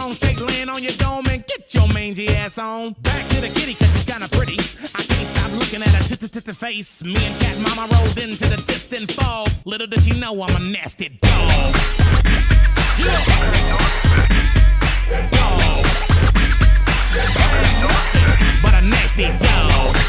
phone, straight land on your dome and get your mangy ass on. Back to the kitty, cause she's kinda pretty. I can't stop looking at her t t t face. Me and Cat Mama rolled into the distant fall. Little did she know I'm a nasty dog. Dog. But a nasty dog.